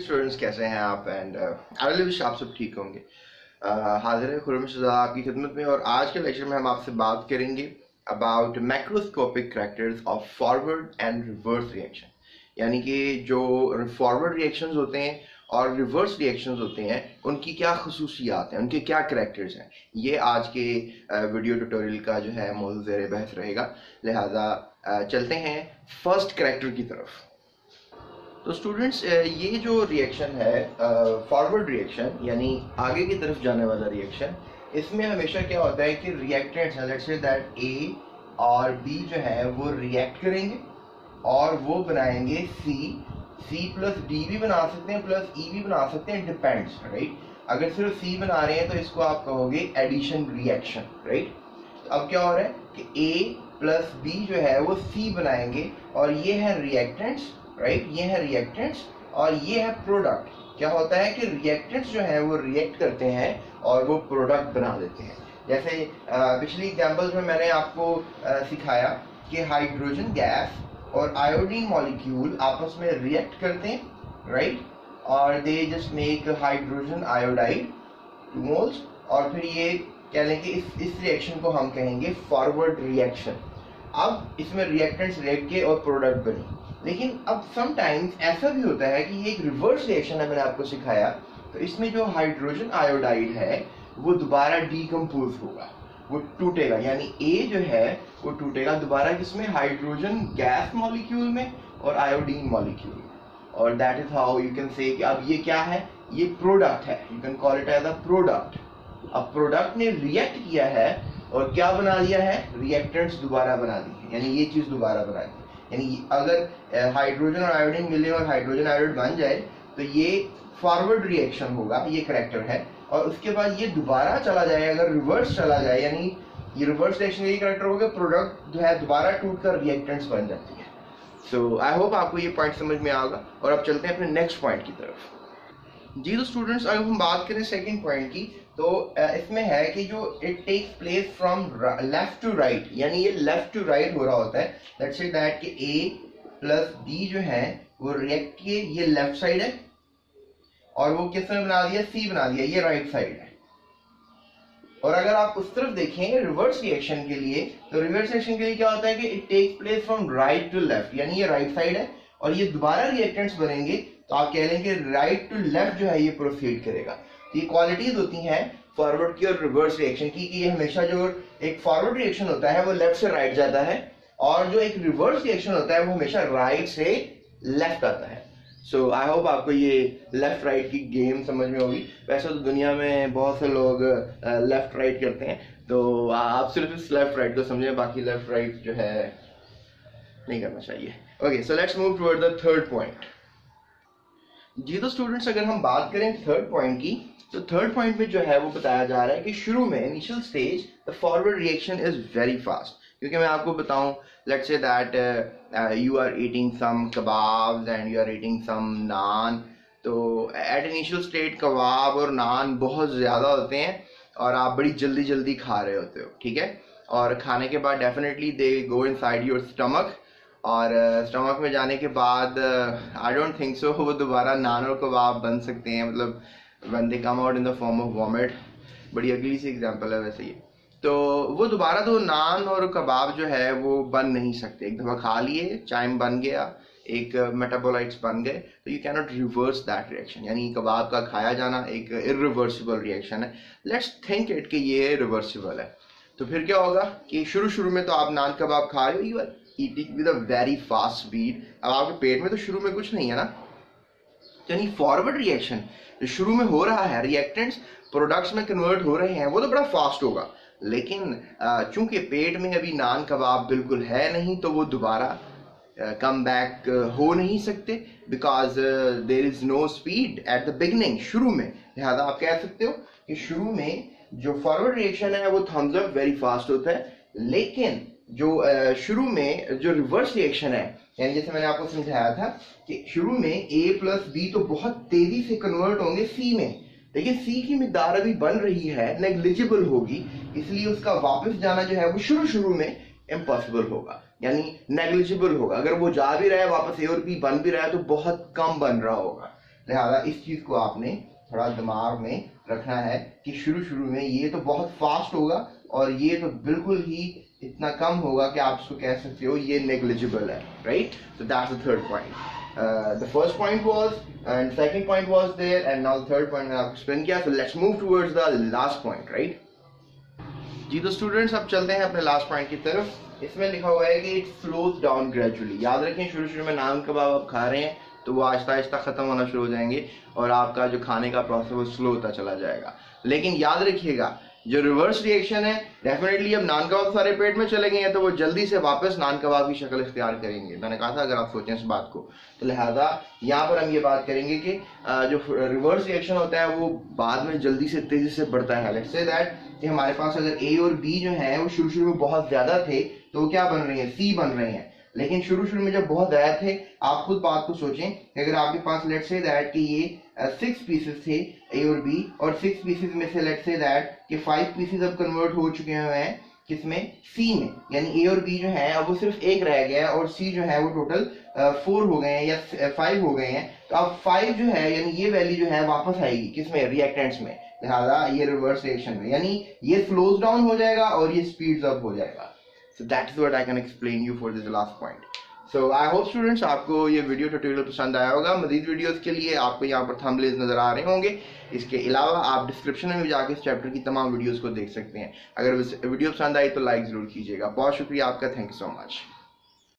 Students कैसे हैं आप? एंड आई विश आप सब ठीक होंगे। Uh, हाजिर है खुरम शुदा आपकी खिदमत में और आज के लेक्चर में हम आपसे बात करेंगे about macroscopic characters of forward and reverse reaction यानी कि जो फॉरवर्ड रिएक्शंस होते हैं और रिवर्स रिएक्शंस होते हैं उनकी क्या खसूसियात हैं? उनके क्या करेक्टर्स हैं? ये आज के वीडियो uh, ट्यूटोरियल का जो है मौजूद बहस रहेगा। लिहाजा uh, चलते हैं फ़र्स्ट करेक्टर की तरफ़। तो स्टूडेंट्स ये जो रिएक्शन है फॉरवर्ड रिएक्शन यानी आगे की तरफ़ जाने वाला रिएक्शन इसमें हमेशा क्या होता है कि reactants let's say that A और बी जो है, वो रिएक्ट करेंगे और वो बनाएँगे सी सी प्लस डी भी बना सकते हैं प्लस ई e भी बना सकते हैं डिपेंड्स राइट अगर सिर्फ़ सी बना रहे हैं तो इसको आप कहोगे एडिशन रिएक्शन राइट अब क्या हो रहा है कि ए प्लस बी जो है, वो सी बनाएँगे और ये है रिएक्टेंट्स राइट ये है रिएक्टेंट्स और ये है प्रोडक्ट क्या होता है कि रिएक्टेंट्स जो है, वो रिएक्ट करते हैं और वो प्रोडक्ट बना देते हैं. जैसे पिछली एग्जांपल्स में मैंने आपको सिखाया कि हाइड्रोजन गैस और आयोडीन मॉलिक्यूल आपस में रिएक्ट करते हैं राइट और they just make hydrogen iodide two moles और फिर ये कह लें कि इस इस रिएक्शन को हम कहेंगे फॉरवर्ड रिएक्शन अब इसमें रिएक्टेंट्स रिएक्ट किए और प्रोडक्ट बनी. लेकिन अब समटाइम्स ऐसा भी होता है कि ये एक रिवर्स रिएक्शन है, मैंने आपको सिखाया। तो इसमें जो हाइड्रोजन आयोडाइड है, वो दोबारा डीकम्पोज होगा। वो टूटेगा। यानी ए जो है, वो टूटेगा दोबारा किसमें? हाइड्रोजन गैस मॉलिक्यूल में और आयोडीन मॉलिक्यूल में। और that is how you can say अब ये क्या है? ये प्रोडक्ट है। You can call it as a product अब प्रोडक्ट ने रिएक्ट किया है और क्या बना दिया है? रिएक्टेंट्स दोबारा बना दी यानी ये चीज़ दोबारा बना दी यानी अगर हाइड्रोजन और आयोडीन मिले और हाइड्रोजन आयोडाइड बन जाए तो ये फॉरवर्ड रिएक्शन होगा, ये करेक्टर है। और उसके बाद ये दोबारा चला जाए, अगर रिवर्स चला जाए, यानी ये रिवर्स रिएक्शन यही करेक्टर होगा प्रोडक्ट जो है दोबारा टूट कर रिएक्टेंट्स बन जाती है। सो आई होप आपको ये पॉइंट समझ में आएगा और अब चलते हैं अपने नेक्स्ट पॉइंट की तरफ़। जी तो स्टूडेंट्स अगर हम बात करें सेकंड पॉइंट की तो इसमें है कि जो it takes place from left to right यानी ये लेफ़्ट टू राइट हो रहा होता है लेट्स से दैट कि ए प्लस बी जो है, वो रिएक्ट किए, ये लेफ़्ट साइड है, और वो किसने बना दिया? सी बना दिया, ये राइट साइड है। और अगर आप उस तरफ़ देखें रिवर्स रिएक्शन के लिए तो रिवर्स रिएक्शन के लिए क्या होता है कि it takes place from right to left यानी ये राइट right साइड है, और ये दोबारा रिएक्टेंट्स बनेंगे तो आप कह लेंगे राइट टू लेफ़्ट जो है ये प्रोसीड करेगा। तो ये क्वालिटीज होती हैं फॉरवर्ड की और रिवर्स रिएक्शन की, कि ये हमेशा जो एक फॉरवर्ड रिएक्शन होता है वो लेफ़्ट से राइट जाता है और जो एक रिवर्स रिएक्शन होता है वो हमेशा राइट से लेफ़्ट आता है। सो आई होप आपको ये लेफ़्ट राइट की गेम समझ में होगी। वैसे तो दुनिया में बहुत से लोग लेफ़्ट राइट करते हैं। तो आप सिर्फ़ इस लेफ़्ट राइट को समझें, बाकी लेफ़्ट राइट जो है नहीं करना चाहिए। Okay so let's move toward the third point जी तो स्टूडेंट्स अगर हम बात करें थर्ड पॉइंट की तो थर्ड पॉइंट में जो है वो बताया जा रहा है कि शुरू में initial stage the forward reaction is very fast क्योंकि मैं आपको बताऊँ let's say that you are eating some kebabs and you are eating some naan तो एट इनिशियल स्टेट कबाब और नान बहुत ज़्यादा होते हैं और आप बड़ी जल्दी जल्दी खा रहे होते हो, ठीक है? और खाने के बाद definitely they go inside your stomach और स्टमक uh, में जाने के बाद आई डोंट थिंक सो वो दोबारा नान और कबाब बन सकते हैं मतलब when they come out in the form of vomit बड़ी अगली सी एग्जांपल है वैसे ये। तो वो दोबारा तो नान और कबाब जो है वो बन नहीं सकते। एक दफ़ा खा लिए चाइम बन गया एक मेटाबोलाइट्स बन गए तो you cannot reverse that reaction यानी कबाब का खाया जाना एक इरिवर्सिबल रिएक्शन है। लेट्स थिंक इट कि ये रिवर्सिबल है। तो फिर क्या होगा कि शुरू शुरू में तो आप नान कबाब खा रहे हो you are eating with a very fast speed अब आपके पेट में तो शुरू में कुछ नहीं है ना? यानी फॉरवर्ड रिएक्शन जो शुरू में हो रहा है रिएक्टेंट्स प्रोडक्ट्स में कन्वर्ट हो रहे हैं, वो तो बड़ा फास्ट होगा। लेकिन चूँकि पेट में अभी नान कबाब बिल्कुल है नहीं तो वो दोबारा कम बैक हो नहीं सकते because there is no speed at the beginning शुरू में। लिहाजा आप कह सकते हो कि शुरू में जो फॉरवर्ड रिएक्शन है, वो थम्स अप वेरी फास्ट होता है। लेकिन जो शुरू में जो रिवर्स रिएक्शन है, यानी जैसे मैंने आपको समझाया था कि शुरू में ए प्लस बी तो बहुत तेज़ी से कन्वर्ट होंगे सी में। लेकिन सी की मिकदार अभी बन रही है नेग्लिजिबल होगी, इसलिए उसका वापस जाना जो है वो शुरू शुरू में इम्पॉसिबल होगा, यानी नेग्लिजिबल होगा। अगर वो जा भी रहा है, वापस ए और बी बन भी रहा है तो बहुत कम बन रहा होगा। लिहाजा इस चीज़ को आपने थोड़ा दिमाग में रखना है कि शुरू शुरू में ये तो बहुत फास्ट होगा और ये तो बिल्कुल ही इतना कम होगा कि आप उसको कह सकते हो, ये नेग्लिजिबल है right so that's the third point the first point was and second point was there and now third point मैंने आपको एक्सप्लेन किया so let's move towards the last point right जी तो स्टूडेंट्स अब चलते हैं अपने लास्ट पॉइंट की तरफ़। इसमें लिखा हुआ है कि इट फ्लोज डाउन ग्रेजुअली याद रखें शुरू शुरू में नान कबाब आप खा रहे हैं तो वो आहिस्ता आहिस्ता ख़त्म होना शुरू हो जाएँगे, और आपका जो खाने का प्रोसेस वो स्लो होता चला जाएगा। लेकिन याद रखिएगा जो रिवर्स रिएक्शन है डेफिनेटली अब नान कबाब सारे पेट में चले गए हैं तो वो जल्दी से वापस नान कबाब की शक्ल इख्तियार करेंगे। मैंने कहा था, अगर आप सोचें इस बात को। तो लिहाजा, यहाँ पर हम ये बात करेंगे कि जो रिवर्स रिएक्शन होता है, वो बाद में जल्दी से, तेज़ी से बढ़ता है। लेट्स से दैट कि हमारे पास अगर ए और बी जो है, वो शुरू शुरू में बहुत ज़्यादा थे तो क्या बन रही है? सी बन रहे हैं। लेकिन शुरू शुरू में जब बहुत ज़्यादा थे, आप खुद बात को सोचें अगर आपके पास लेट से दैट कि ये सिक्स पीसेस थे ए और बी और सिक्स पीसेस में से लेट से दैट कि फाइव पीसेस अब कन्वर्ट हो चुके हुए हैं, किसमें? सी में। यानी ए और बी जो है, अब वो सिर्फ़ एक रह गया है और सी जो है वो टोटल फोर हो गए हैं या फाइव हो गए हैं। तो अब फाइव जो है, यानी ये वैल्यू जो है वापस आएगी किसमें? रिएक्टेंट्स में। लिहाजा ये रिवर्स रिएक्शन में। यानी ये स्लोज डाउन हो जाएगा और ये स्पीड अप हो जाएगा। So that is what I can explain you for this last point so I hope students आपको ये वीडियो ट्यूटोरियल पसंद आया होगा। मजीद वीडियोस के लिए आपको यहाँ पर थंबनेल्स नज़र आ रहे होंगे। इसके अलावा आप डिस्क्रिप्शन में भी जाकर इस चैप्टर की तमाम वीडियोस को देख सकते हैं। अगर वीडियो पसंद आई तो लाइक ज़रूर कीजिएगा। बहुत शुक्रिया आपका। Thank you so much